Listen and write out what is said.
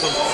from